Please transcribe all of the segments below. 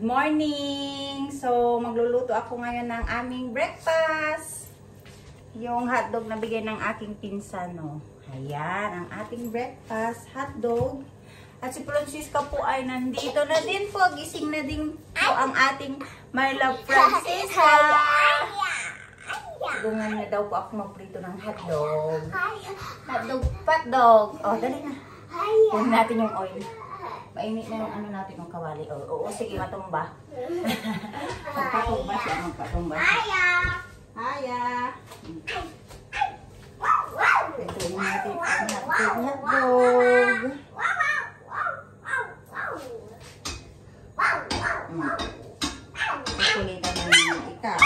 Good morning! So, magluluto ako ngayon ng aming breakfast. Yung hotdog na bigay ng aking pinsan, no. Ayan, ang ating breakfast, hotdog. At si Francisca po ay nandito na din po. Gising na din po ang ating my love Francisca. Tulungan na daw po ako magprito ng hotdog. Hotdog, hotdog. Oh, dali na. Huwag natin yung oil. Mainit na yung ano natin yung kawali. Oo, oo sige, matumba. Magpatumba siya, magpatumba siya. Haya! Ito yung natin ang hotdog. Kukulitan na naman ikaw.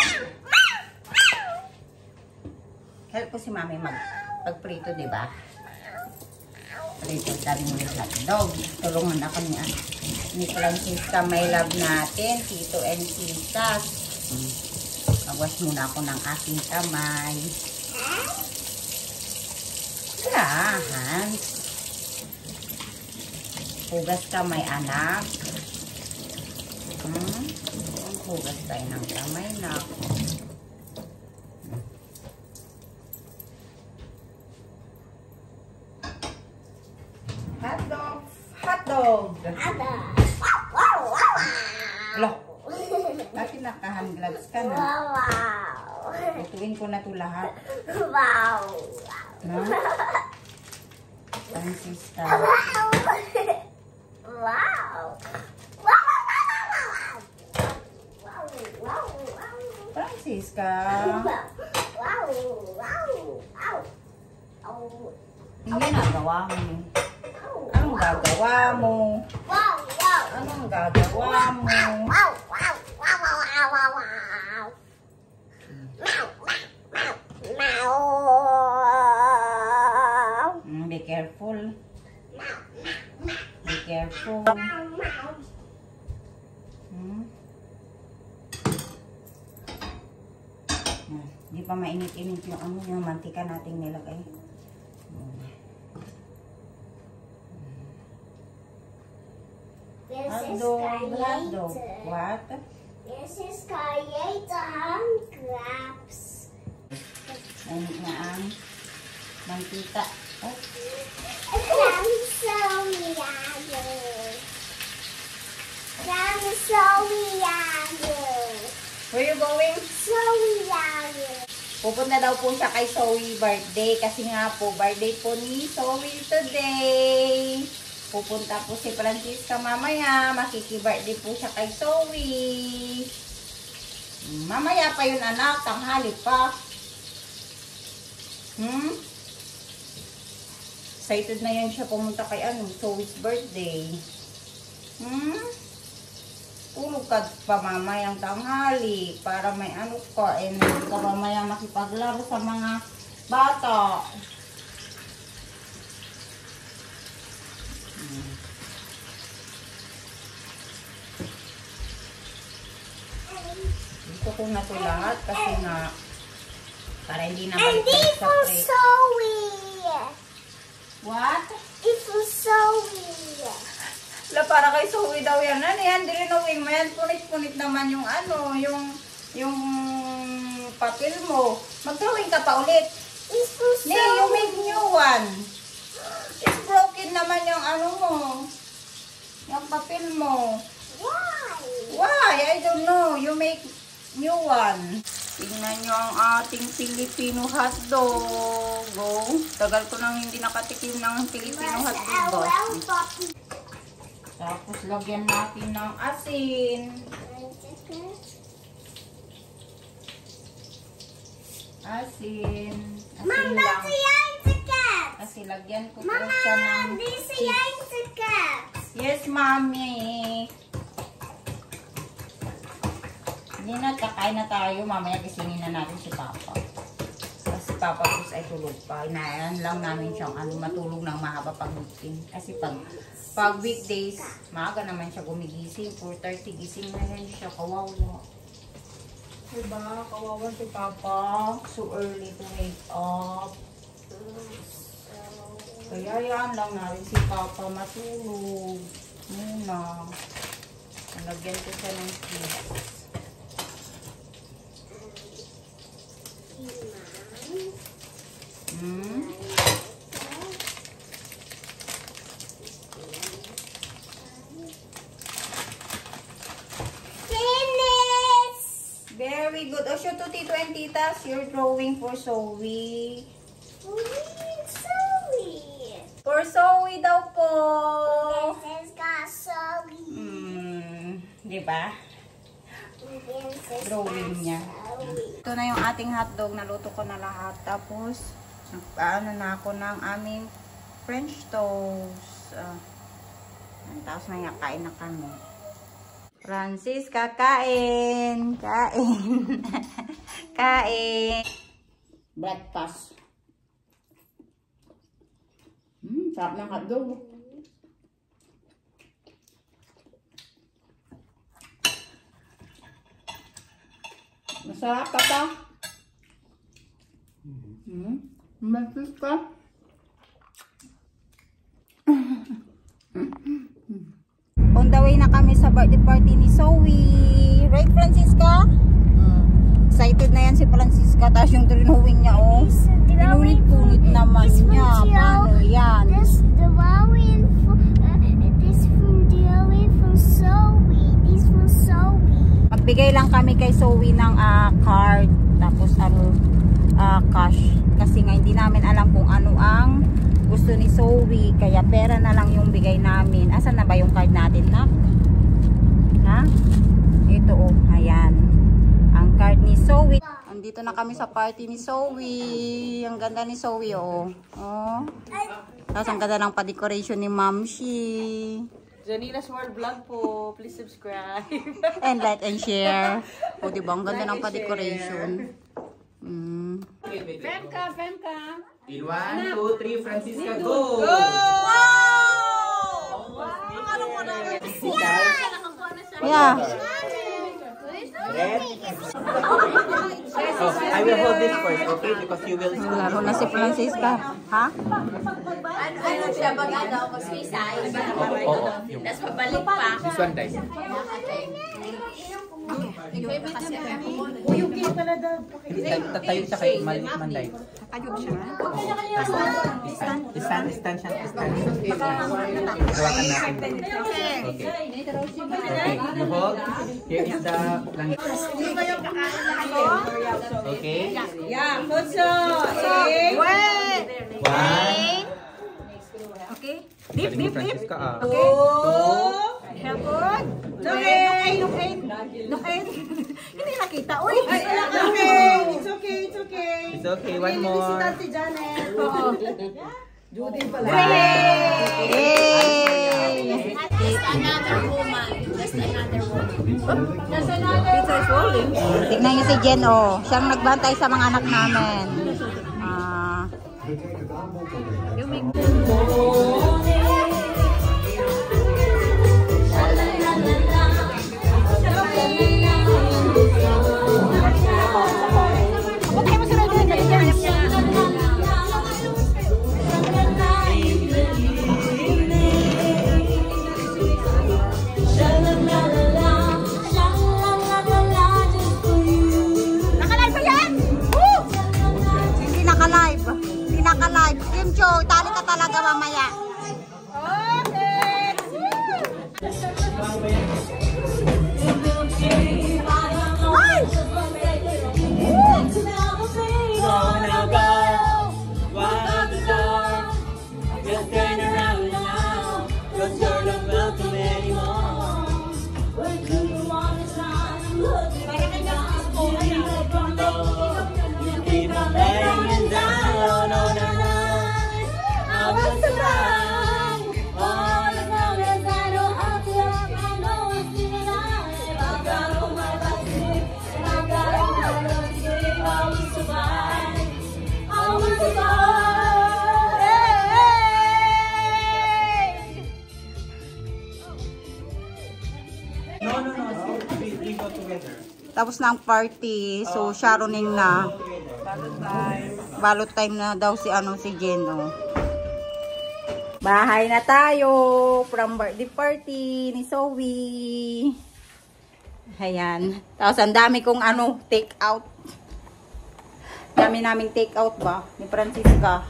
Help ko si mami mag pagprito, di ba? Prito tayo mo ng hotdog. Tulungan ako ni, ano, ni Francisca, my love natin, Tito and Tita. Hmm. Magwas muna ako ng aking kamay. Lahan. Hugas kamay, anak. Hmm? Hugas tayo ng kamay, nak. Hotdog! Hotdog! Lo, bakit naka-hand gloves ka na? Lutuin ko na to lahat. No? Francisca. Francisca. Ang ginagawa mo? Anong gagawa mo? Anong gagawa mo? Mm, be careful. Be careful. Hmm? Ah, Di pa mainit-init yung ano yung mantika nating nilagay. Hmm. Hotdog, hotdog. What? This is creator grabs. Mainit na ang mantika. Oh, I'm so yummy. I'm so yummy. where you going? So yummy. Pupunta daw po siya kay Zoe birthday kasi nga po birthday po ni Zoe today. Pupunta po si Francisca mamaya. Makiki-birthday po siya kay Zoe. Mamaya pa yun anak. Tanghali pa. Hmm? Excited na yan siya pumunta kay ano, Zoe's birthday. Hmm? Tulog ka pa mamayang tanghali para may ano ka, hindi ka mamaya makipaglaro sa mga bata. Gusto ko na to lahat kasi nga para hindi na And balik this sa pre. Zoe. What? It's for Zoe. La, para kay Zoe daw yan. Ano yan? Drinawing mo yan. Punit-punit naman yung ano, yung, yung papel mo. Mag-drawing ka pa ulit. It's for Nee, you make new one. Naman yung ano mo. Yung papel mo. Why? Why? I don't know. You make new one. Tingnan nyo ang ating Filipino hotdog. Oh, tagal ko nang hindi nakatikim ng Filipino hotdog. Oh. Tapos lagyan natin ng asin. Asin. Asin Mom, lang. Kasi lagyan ko po Mama, siya ng this is ticket. Yes, mommy. Hindi na, kakain na tayo. Mamaya gisingin na natin si Papa. Kasi Papa Chris ay tulog pa. Inaayan lang namin siyang ano, matulog ng mahaba pag weekend. Kasi pag, pag weekdays, maaga naman siya gumigising. 4.30 gising na yan siya. Kawawa. Diba? Kawawa si Papa. So early to wake up. Kaya yan lang natin si Papa matulog. Muna. Lagyan ko siya ng cheese. Mm. Finish! Very good. O, shoot to Tito and Titas. You're drawing for Zoe. Sorry. For Zoe daw po. This is got sorry. Hmm, di ba? Drawing niya. Ito na yung ating hotdog. Naluto ko na lahat. Tapos, nagpaano na ako ng aming French toast. Uh, tapos na kain na kami. Francis, kakain. Kain. kain. Breakfast. Hmm, sarap ng hotdog. Masarap ka pa. Hmm? Masis ka. On the way na kami sa birthday party ni Zoe. Right, Francisca? Excited na yan si Francisca. Tapos yung drawing niya, oh. Pinunit-punit naman This niya. Paano yan? This drawing from uh, this from drawing from Zoe. This from Zoe. Magbigay lang kami kay Zoe ng ah, card. Tapos ano, ah, cash. Kasi nga hindi namin alam kung ano ang gusto ni Zoe. Kaya pera na lang yung bigay namin. Asan na ba yung card natin, na? Ha? Ito oh, ayan. Card ni Zoe. Andito na kami sa party ni Zoe. Ang ganda ni Zoe, oh. Oh. Tapos ang ganda ng pa-decoration ni Mamshi. Janina's World Vlog po. Please subscribe. And like and share. O, diba? Ang ganda ng pa-decoration. Mm. Femka, Femka. In one, two, three, Francisca, go! Yeah. Red. Oh, I will hold this first, okay? Because you will Laro na si Francisca. Ha? ano siya, pag ano, pag suicide, Oo, oo. Tapos pabalik pa. this one, guys. Tatayo siya kay Manday. Tayo siya. Stand, stand, stand siya. Stand. Hawakan natin. Okay. Okay, hold. Here is the langit. Okay. Yeah. Eh. Wait! One. Okay. Galing ni Francisca, ah. Oh. Helpon. Look in. Look in. Look in. Hindi nakita. Uy! Okay, it's okay, it's okay. It's okay, one more. Si Janet. Judy pala. Yay! Another woman. Just another woman. Pizza is rolling. Tignan niyo si Jen, oh. Siyang nagbantay sa mga anak namin. Ah. Naka-live Tapos na ang party. So, Sharoning na. Balot time na daw si ano si Jen, oh. Bahay na tayo from birthday party ni Zoe. Ayan. Tapos ang dami kong ano, take out. Dami naming take out ba? Ni Francisca.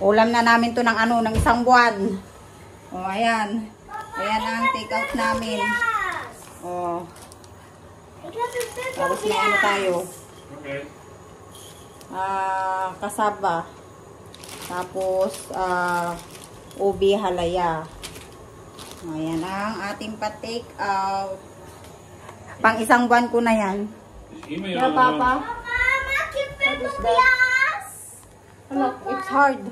Ulam na namin to ng ano, ng isang buwan. O, ayan. Ayan ang take out namin. O, tapos may ano tayo. Ah, kasaba. Tapos, ah, ubi halaya. Ayan ang ating pa-take out. Pang isang buwan ko na yan. Yeah, Papa. Mama, keep it. Hello, it's hard.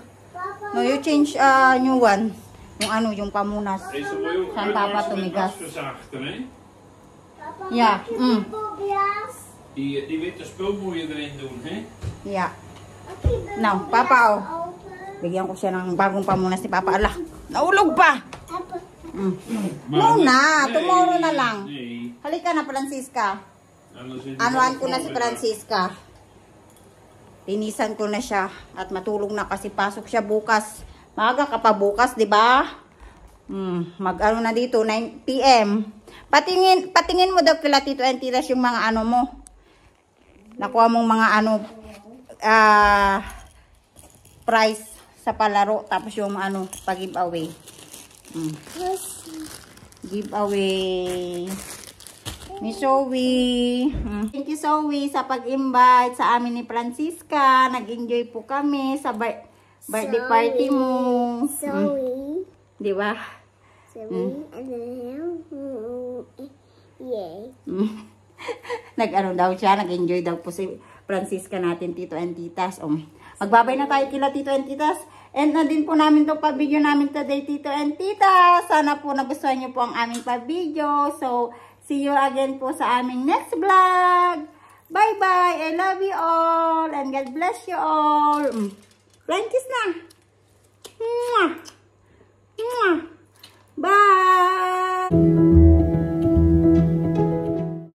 No, you change uh, new one. Yung ano, yung pamunas. Zijn papa tumigas. Yeah, mm. Die, die witte spul moet je erin doen, hè? But Now, Papa, oh. Bigyan ko siya ng bagong pamunas ni Papa. Ala, naulog pa. Mm. No na, tomorrow na lang. Halika na, Francisca. het Anuan ko na si Francisca. Linisan ko na siya at matulog na kasi pasok siya bukas. Maaga ka pa bukas, 'di ba? Hmm, mag-ano na dito 9 PM. Patingin patingin mo daw kila Tito and Titas yung mga ano mo. Nakuha mong mga ano ah price sa palaro tapos yung ano pag-giveaway. Hmm. Giveaway. Ni Zoe. Mm. Thank you, Zoe, sa pag-invite sa amin ni Francisca. Nag-enjoy po kami sa bir- birthday party mo. Zoe. Di ba? Zoe. And then, mm, yay. Mm. Nag-ano daw siya, nag-enjoy daw po si Francisca natin, Tito and Titas. Um, magbabay na tayo kila Tito and Titas. And na din po namin itong pa-video namin today, Tito and Titas. Sana po nagustuhan niyo po ang aming pa-video. So, see you again po sa aming next vlog. Bye-bye. I love you all. And God bless you all. Mm. Kiss na. Mwah. Bye.